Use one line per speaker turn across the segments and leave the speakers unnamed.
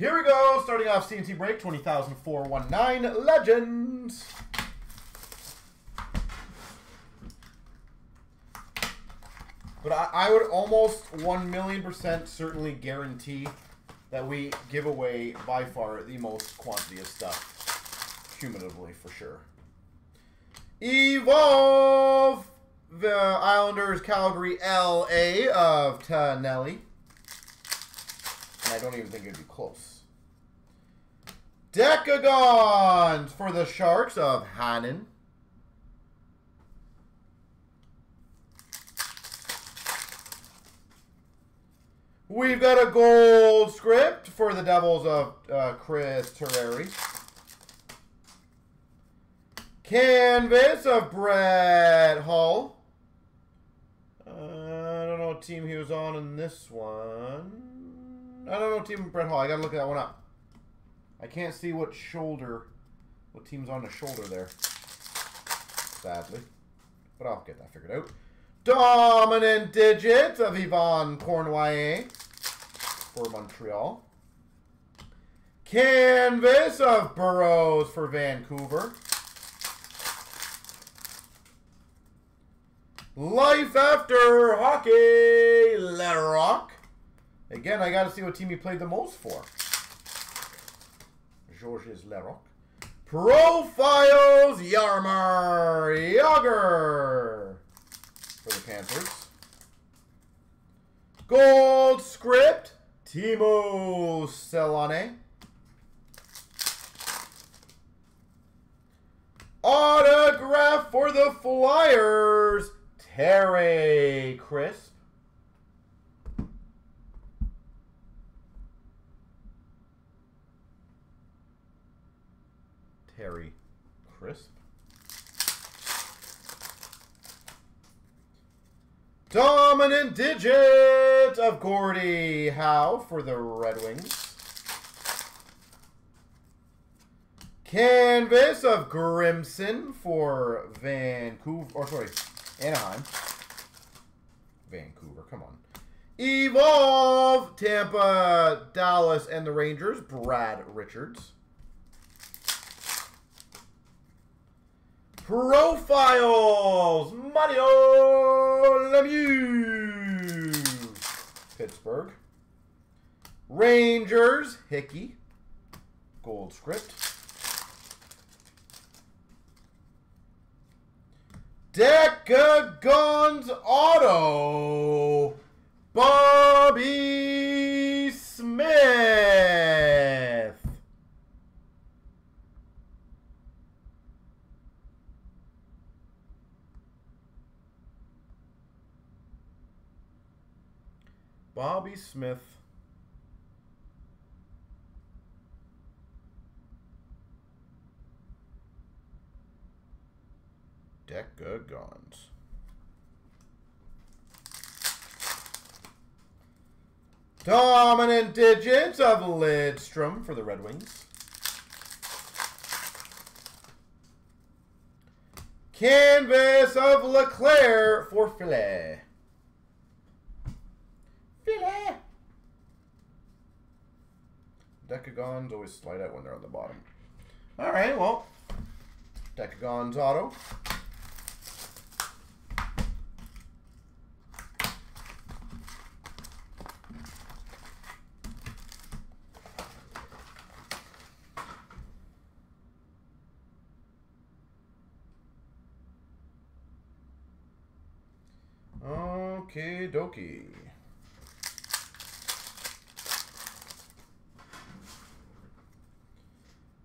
Here we go. Starting off CNC break 20,419 Legends. But I, I would almost 1 million percent certainly guarantee that we give away by far the most quantity of stuff. Cumulatively, for sure. Evolve! The Islanders Calgary LA of Tonelli. And I don't even think it'd be close. Decagons for the Sharks of Hannan. We've got a gold script for the Devils of uh, Chris Terreri. Canvas of Brett Hull. Uh, I don't know what team he was on in this one. I don't know what team Brett Hull. I gotta look that one up. I can't see what shoulder, what team's on the shoulder there. Sadly. But I'll get that figured out. Dominant digits of Yvan Cournoyer for Montreal. Canvas of Burrows for Vancouver. Life After Hockey, Laraque. Again, I got to see what team he played the most for. Georges Laraque. Profiles, Jaromir Jagr for the Panthers. Gold script, Teemu Selanne. Autograph for the Flyers, Terry Crisp. Terry Crisp. Dominant digit of Gordie Howe for the Red Wings. Canvas of Grimson for Vancouver, or sorry, Anaheim. Vancouver, come on. Evolve, Tampa, Dallas, and the Rangers, Brad Richards. Profiles, Mario Lemieux, Pittsburgh. Rangers, Hickey, gold script. Decagons Auto, Bobby Smith. Bobby Smith. Decagons. Dominant digits of Lidstrom for the Red Wings. Canvas of LeClair for. Filet. Decagons always slide out when they're on the bottom. All right, well, Decagons auto. Okie dokie.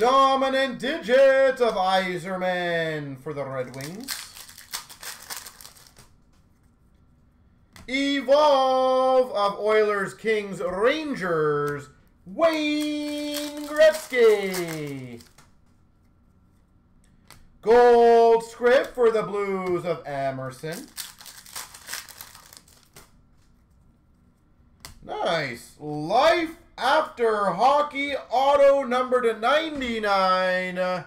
Dominant digit of Yzerman for the Red Wings. Evolve of Oilers, Kings, Rangers, Wayne Gretzky. Gold script for the Blues of Emerson. Nice. Life after hockey auto number to 99.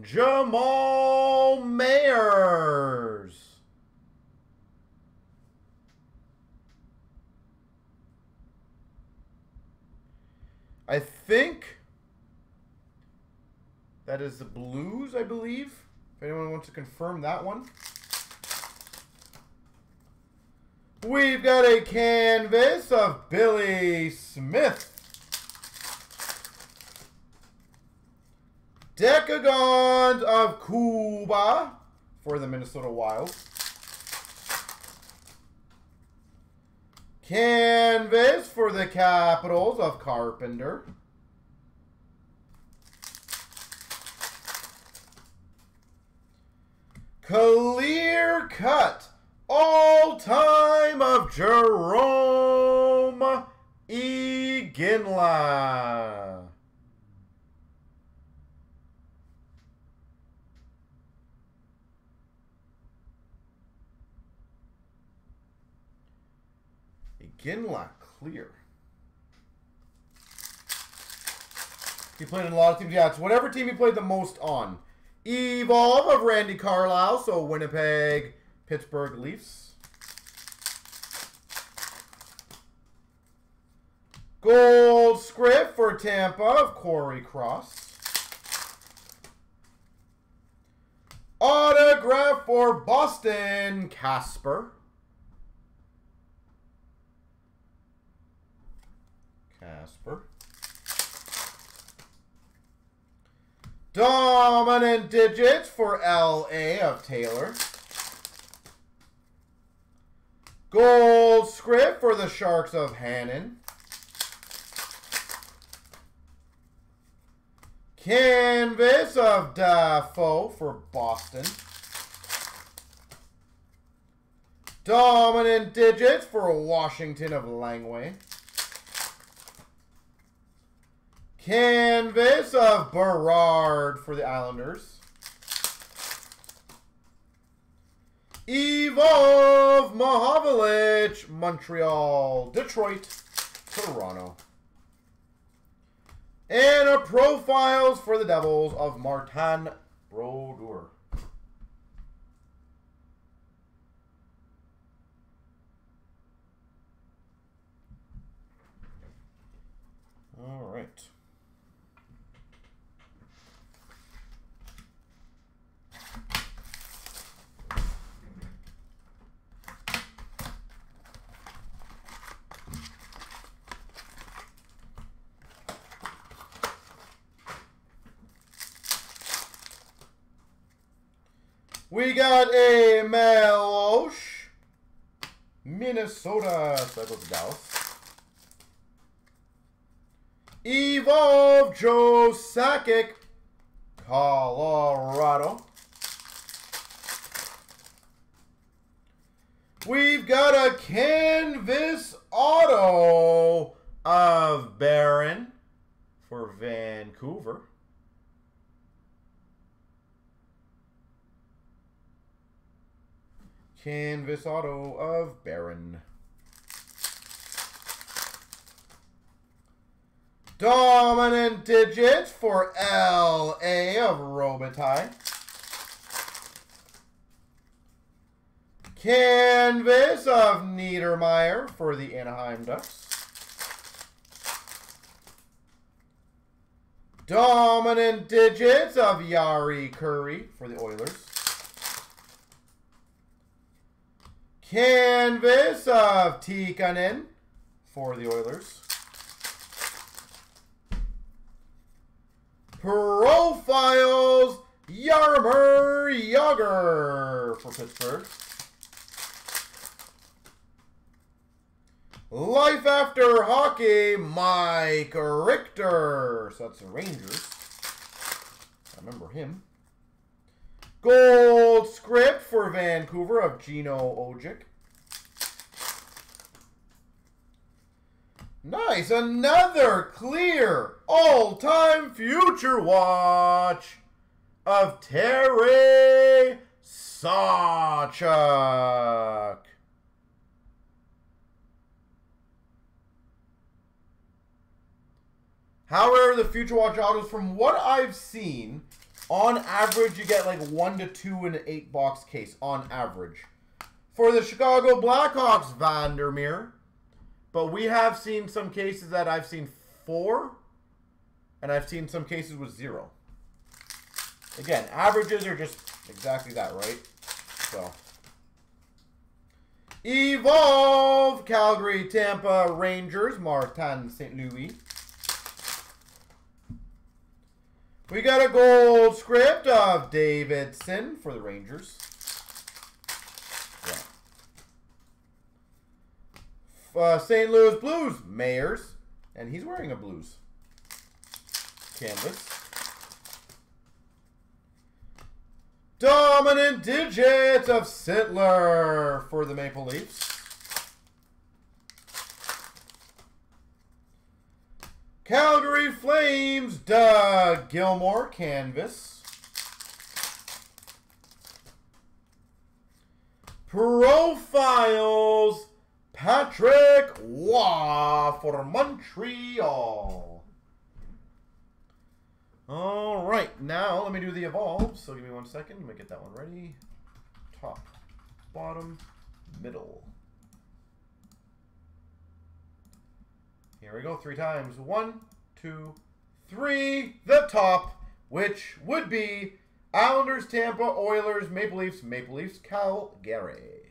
Jamal Mayers. I think that is the Blues, I believe. If anyone wants to confirm that one. We've got a canvas of Billy Smith. Decagons of Kuba for the Minnesota Wild. Canvas for the Capitals of Carpenter. Clear cut all time of Jarome Iginla. Iginla clear. He played in a lot of teams. Yeah, it's whatever team he played the most on. Evolve of Randy Carlyle, so Winnipeg, Pittsburgh Leafs. Gold script for Tampa of Cory Cross. Autograph for Boston, Kasper. Kasper. Dominant digits for LA of Taylor. Gold script for the Sharks of Hannan. Canvas of Dafoe for Boston. Dominant digits for Washington of Langway. Canvas of Berard for the Islanders. Evolve Mahovlich, Montreal, Detroit, Toronto. And a profiles for the Devils of Martin Brodeur. All right. We got a Meloche. Minnesota. So that Dallas. Evolve Joe Sakic. Colorado. We've got a canvas auto of Baron for Vancouver. Canvas auto of Baron. Dominant digits for LA of Robitaille. Canvas of Niedermayer for the Anaheim Ducks. Dominant digits of Jari Kurri for the Oilers. Canvas of Tikkanen for the Oilers. Profiles Jaromir Jagr for Pittsburgh. Life After Hockey, Mike Richter. So that's the Rangers. I remember him. Gold script for Vancouver of Gino Odjick. Nice. Another clear all-time future watch of Terry Sawchuk. However, the Future Watch autos, from what I've seen, on average, you get like one to two in an eight box case, on average. For the Chicago Blackhawks, Vandermeer. But we have seen some cases that I've seen four and I've seen some cases with zero. Again, averages are just exactly that, right? So. Evolve, Calgary, Tampa, Rangers, Martin, St. Louis. We got a gold script of Davidson for the Rangers. Yeah. Uh, St. Louis Blues, Mayers. And he's wearing a Blues canvas. Dominant digits of Sittler for the Maple Leafs. Calgary Flames, Doug Gilmour, canvas. Profiles, Patrick Roy for Montreal. All right, now let me do the evolve. So give me one second. Let me get that one ready. Top, bottom, middle. Here we go, three times. One, two, three. The top, which would be Islanders, Tampa, Oilers, Maple Leafs, Maple Leafs, Calgary.